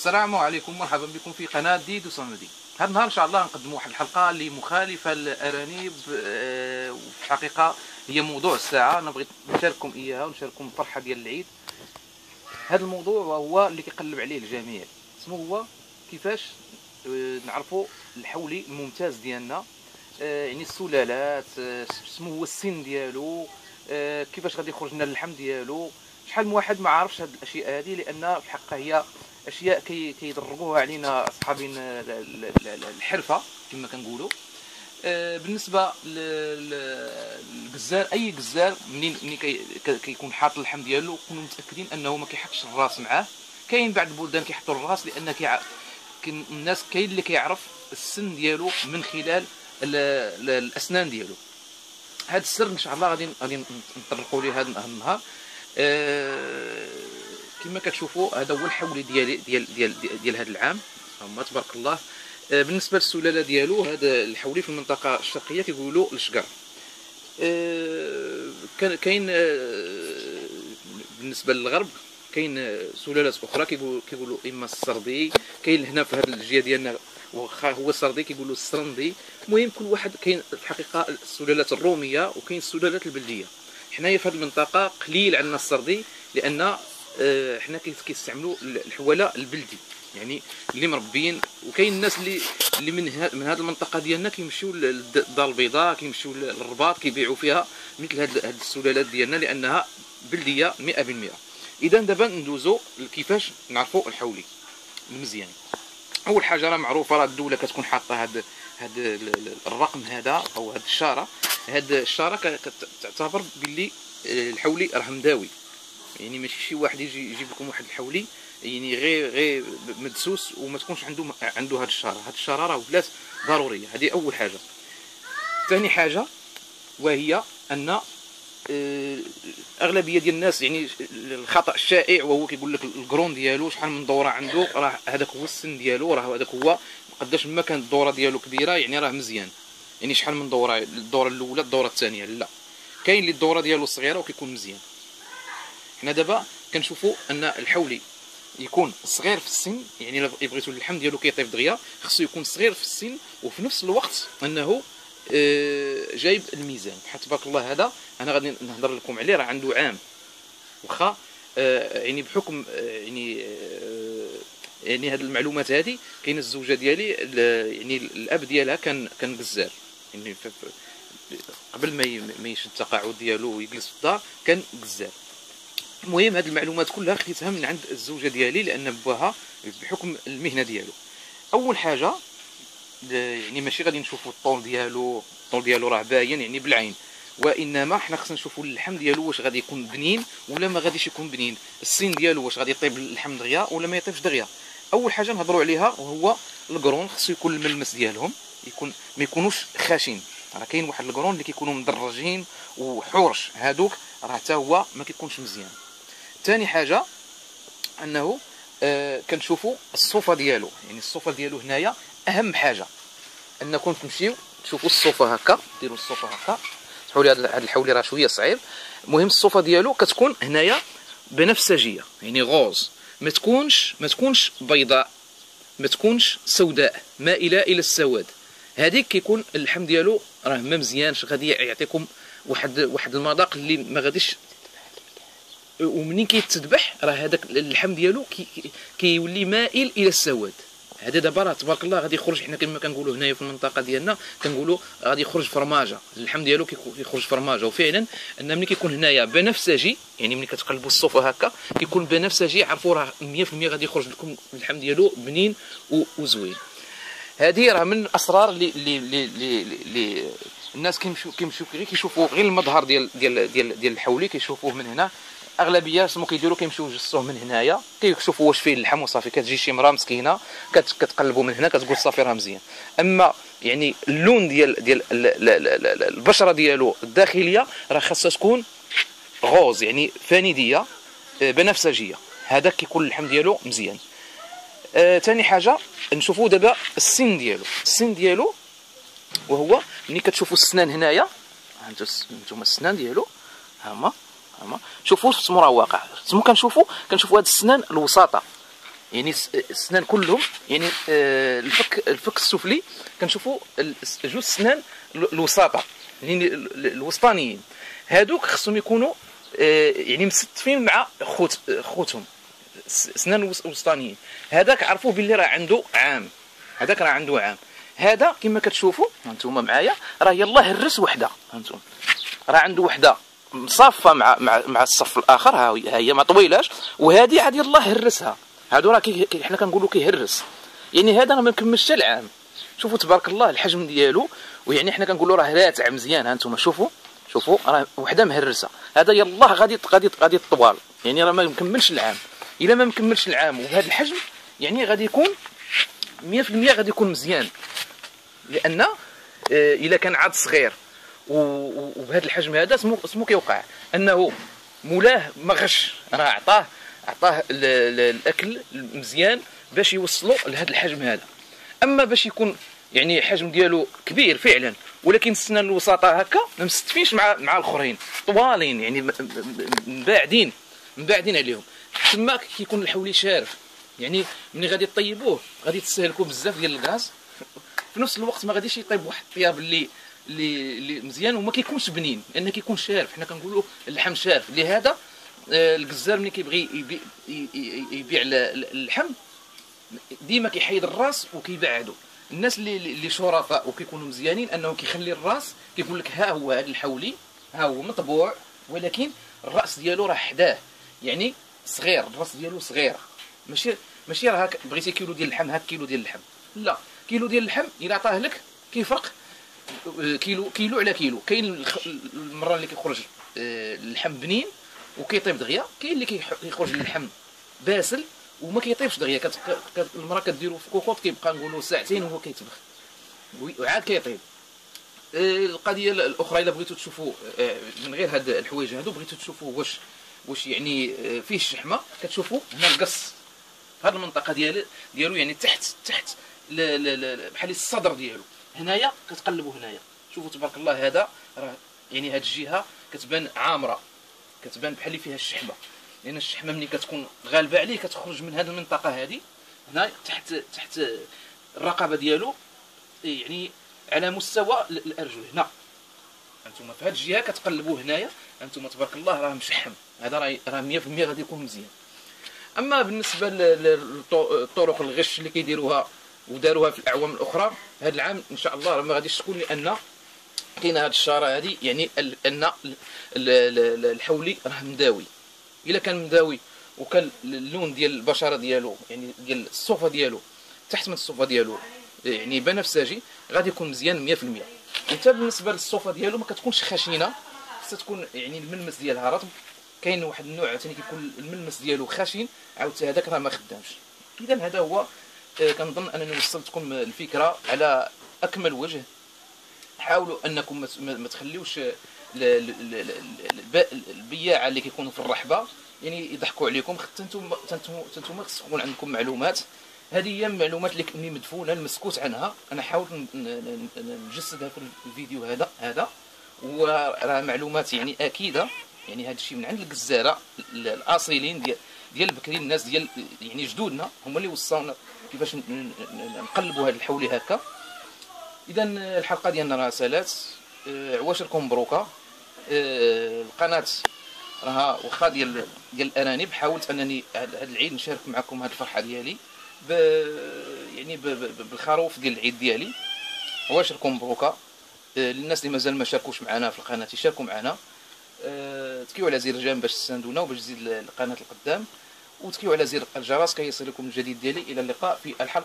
السلام عليكم مرحبا بكم في قناة ديدو صمدي. هذا النهار إن شاء الله نقدموا واحد الحلقة اللي مخالفه للارانب آه، وفي الحقيقة هي موضوع الساعة. أنا بغيت نشارككم إياها ونشارككم الفرحه ديال العيد. هذا الموضوع وهو اللي كيقلب عليه الجميع. اسمه هو كيفاش آه، نعرفوا الحولي الممتاز ديالنا. آه، يعني السلالات اسمه هو السن ديالو كيفاش غادي يخرج لنا اللحم ديالو. شحال من واحد ما عارفش هاد الأشياء هذه لأن في الحقيقة هي أشياء كي علينا أصحابين ال- ال- ال- الحرفة كما كنقولوا. آه، بالنسبة للجزار أي جزار منين كي- كي- كيكون حاط اللحم ديالو كونوا متأكدين أنه ما كيحطش الراس معاه. كاين بعض البلدان كيحطوا الراس لأن. كاين الناس كاين اللي كيعرف السن ديالو من خلال ال- ال- الأسنان ديالو. هذا السر إن شاء الله غادي غادي نطرقوا ليه هذا النهار. آه، كما كتشوفوا هذا هو ديالي ديال ديال ديال, ديال هذا العام. هما تبارك الله. آه، بالنسبة للسلالة ديالو هذا الحولي في المنطقة الشرقية كيقولوا الشقر آه، كان كاين آه، بالنسبة للغرب كاين سلالات أخرى كيقولوا إما السردي. كاين هنا في هذه الجهة ديالنا واخا هو السردي كيقولوا السرندي. المهم كل واحد كاين في الحقيقة السلالات الرومية وكاين السلالات البلدية. حنايا في هذه المنطقة قليل عندنا السردي لأن حنا كيس- كيستعملوا الحواله البلدي. يعني اللي مربيين وكاين الناس اللي اللي من من هذه المنطقة ديالنا كيمشيو للدار البيضاء كيمشيو للرباط كيبيعوا فيها مثل هذه هذه السلالات ديالنا لأنها بلدية 100% إذا دابا ندوزو كيفاش نعرفوا الحولي. المزيان أول حاجة راه معروفة راه الدولة كتكون حاطة ال- ال- الرقم هذا أو هاد الشارة. هاد الشارة ك- كت- تعتبر باللي آه، الحولي راه مداوي يعني ماشي شي واحد يجي يجيب لكم واحد الحولي يعني غير غير مدسوس وما تكونش عنده عنده هاد الشاره هاد الشاره راه ولات ضرورية. هذه أول حاجة. ثاني حاجة وهي أن آه، أغلبية ديال الناس يعني الخطأ الشائع وهو كيقول لك القرون ديالو شحال من دورة عنده راه هذاك هو السن ديالو راه هذاك هو قداش ما كانت الدورة ديالو كبيرة يعني راه مزيان. يعني شحال من دورة الدورة الأولى الدورة الثانية لا. كاين اللي الدورة ديالو صغيرة وكيكون مزيان. حنا دابا كنشوفوا أن الحولي يكون صغير في السن يعني إلا بغيتوا اللحم ديالو كيطيب دغيا خصو يكون صغير في السن وفي نفس الوقت أنه آه، جايب الميزان. بحال تبارك الله هذا أنا غادي نهضر لكم عليه راه عنده عام. واخا آه، يعني بحكم آه، يعني يعني هذه المعلومات هذه كاين الزوجة ديالي ال- يعني الأب ديالها كان كان جزار يعني قبل ما ما يشد التقاعد ديالو ويجلس في الدار كان جزار المهم هذه المعلومات كلها خديتها من عند الزوجة ديالي لأن باها بحكم المهنة ديالو. أول حاجة يعني ماشي غادي نشوفوا الطول ديالو الطول ديالو راه باين يعني بالعين. وإنما حنا خصنا نشوفوا اللحم ديالو واش غادي يكون بنين ولا ما غاديش يكون بنين. السن ديالو واش غادي يطيب اللحم دغيا ولا ما يطيبش دغيا. أول حاجة نهضروا عليها وهو القرون خصو يكون الملمس ديالهم يكون ما يكونوش خاشين. راه كاين واحد القرون اللي كيكونوا مدرجين وحورش. هادوك راه حتى هو ما كيكونش مزيان. ثاني حاجة أنه آه كنشوفوا الصوفة ديالو. يعني الصوفة ديالو هنايا أهم حاجة. انكم تمشيو تشوفوا الصوفة هكا ديروا الصوفة هكا. اسمحوا لي هذا الحولي راه شوية صعيب. المهم الصوفة ديالو كتكون هنايا بنفسجيه يعني غوز. ما تكونش ما تكونش بيضاء. ما تكونش سوداء. مائله إلى السواد. هذيك كيكون اللحم ديالو راه ما مزيانش غادي يعطيكم واحد واحد المذاق اللي ما غاديش ومنين كيتذبح؟ راه هذاك اللحم ديالو كي كي- كيولي مائل إلى السواد. هذا دابا راه تبارك الله غادي يخرج حنا كما كنقولوا هنايا في المنطقة ديالنا كنقولوا غادي يخرج فرماجة. اللحم ديالو كيخرج فرماجة. وفعلا ان ملي كيكون هنايا بنفسجي يعني ملي كتقلبوا الصوفه هكا كيكون بنفسجي عرفوا راه 100% غادي يخرج لكم اللحم ديالو بنين وزوين. هذه راه من الأسرار اللي اللي, اللي, اللي الناس كيمشيو كيمشيو غير كيشوفوا غير المظهر ديال ديال ديال ديال الحولي كيشوفوه من هنا. أغلبية شنو كيديروا كيمشيو يجسوه من هنايا. كيشوفوا واش فيه اللحم وصافي كتجي شي مراه مسكينة كت كتقلبوا من هنا كتقول صافي راه مزيان. أما يعني اللون ديال ديال ال- ال- ال- ال- البشرة ديالو الداخلية راه خاصها تكون غوز يعني فانيدية آه، بنفسجية. هذا كيكون اللحم ديالو مزيان. آه، ثاني حاجة نشوفوا دابا السن ديالو. السن ديالو وهو ملي كتشوفوا السنان هنايا هانتو نتوما السنان ديالو هما. شوفوا اسمو راه واقع. اسمو كنشوفوا كنشوفوا هاد السنان الوساطة. يعني السنان كلهم يعني آه، الفك الفك السفلي كنشوفوا جوج السنان الوساطة. يعني الوسطانيين. هادوك خصهم يكونوا آه، يعني مستفين مع خوت خوتهم. سنان وسطانيين هذاك عرفوا باللي راه عنده عام. هذاك راه عنده عام. هذا كما كتشوفوا هانتوما معايا راه يلاه هرس وحده. هانتوما. راه عنده وحده. مصافه مع مع مع الصف الآخر ها هي ما طويلاش وهذه عاد يلاه هرسها. هادو راه كي حنا كنقولوا كيهرس. يعني هذا راه ما مكملش العام. شوفوا تبارك الله الحجم ديالو ويعني حنا كنقولوا راه راتع مزيان هانتوما شوفوا شوفوا راه وحدة مهرسة. هذا يلاه غادي غادي غادي طوال يعني راه ما مكملش العام. إلا ما مكملش العام وبهذا الحجم يعني غادي يكون 100% غادي يكون مزيان. لأن آه، إلا كان عاد صغير. وبهذا الحجم هذا اسمو اسمو كيوقع. أنه مولاه ما غش راه عطاه عطاه الأكل مزيان باش يوصلوا لهذا الحجم هذا. أما باش يكون يعني الحجم ديالو كبير فعلا ولكن السنان الوسطاء هكا ما مستفيش مع مع الآخرين. طوالين يعني مباعدين مباعدين عليهم. تما كيكون الحولي شارف. يعني ملي غادي طيبوه غادي تستهلكوا بزاف ديال الغاز. في نفس الوقت ما غاديش يطيب واحد الطياب اللي اللي مزيان وما كيكونش بنين لأن كيكون شارف. حنا كنقولوا اللحم شارف. لهذا آه، الجزار ملي كيبغي يبيع اللحم ديما كيحيد الراس وكيبعدو. الناس اللي اللي شرفاء وكيكونوا مزيانين أنه كيخلي الراس كيقول لك ها هو هذا الحولي ها هو مطبوع ولكن الراس ديالو راه حداه. يعني صغير الراس ديالو صغير. ماشي ماشي راه بغيتي كيلو ديال اللحم هاك كيلو ديال اللحم. لا كيلو ديال اللحم إلا عطاه لك كيفرق؟ كيلو كيلو على كيلو. كاين المرة اللي كيخرج آه، اللحم بنين وكيطيب دغيا. كاين اللي كيخرج اللحم باسل وما كيطيبش دغيا. كت... المراه كديرو في كوكوط كيبقى نقولوا ساعتين وهو كيطبخ وعاد كيطيب. آه، القضية الأخرى إلا بغيتو تشوفوا آه، من غير هاد الحوايج هادو بغيتو تشوفوا واش واش يعني فيه الشحمه كتشوفوا هنا القص. هذه المنطقة ديال ديالو يعني تحت تحت بحال الصدر ديالو. هنايا كتقلبوا هنايا. شوفوا تبارك الله هذا راه يعني هذه الجهة كتبان عامرة كتبان بحال فيها الشحمة. لأن الشحمة ملي كتكون غالبة عليه كتخرج من هذه المنطقة هذه هنا تحت تحت الرقبة ديالو يعني على مستوى الأرجل هنا. أنتم في هذه الجهة كتقلبوا هنايا أنتم تبارك الله راه مشحم. هذا راه 100% غادي يكون مزيان. أما بالنسبة للطرق الغش اللي كيديروها وداروها في الأعوام الأخرى. هذا العام إن شاء الله ما غاديش تكون لأن كاينة هذه الشاره هذه يعني أن الحولي راه مداوي. إلا كان مداوي وكان اللون ديال البشرة ديالو يعني ديال الصوفة ديالو تحت من الصوفة ديالو يعني بنفسجي غادي يكون مزيان 100% أنت بالنسبة للصوفة ديالو ما كتكونش خشينة خصها تكون يعني الملمس ديالها رطب. كاين واحد النوع ثاني كيكون الملمس ديالو خشن عاوتاني هذاك راه ما خدامش. اذا هذا هو كنظن أنني وصلتكم الفكرة على أكمل وجه. حاولوا أنكم ما تخليوش البياعه اللي كيكونوا في الرحبة. يعني يضحكوا عليكم حتى أنتم أنتم خص تكون عندكم معلومات. هذه هي المعلومات اللي مدفونة المسكوت عنها. أنا حاولت نجسدها في الفيديو هذا هذا. وراه معلومات يعني أكيدة. يعني هذا الشيء من عند الجزارة الأصيلين ديال ديال البكريين الناس ديال يعني جدودنا هما اللي وصاونا كيفاش نقلبوا هذا الحولي هكا. اذا الحلقة ديالنا راه سالات. آه، عواشركم مبروكة؟ آه، القناة راها واخا ديال ديال الارانب حاولت أنني هذا العيد نشارك معكم هذه الفرحة ديالي. ب يعني ب بالخروف ديال العيد ديالي. عواشركم مبروكة؟ آه، للناس اللي مازال ما شاركوش معنا في القناة يشاركوا معنا. تكيو على زر الجنب باش تساندونا وباش تزيد القناة القدام. وتكيو على زر الجرس كي يصلكم الجديد ديالي. إلى اللقاء في الحلقة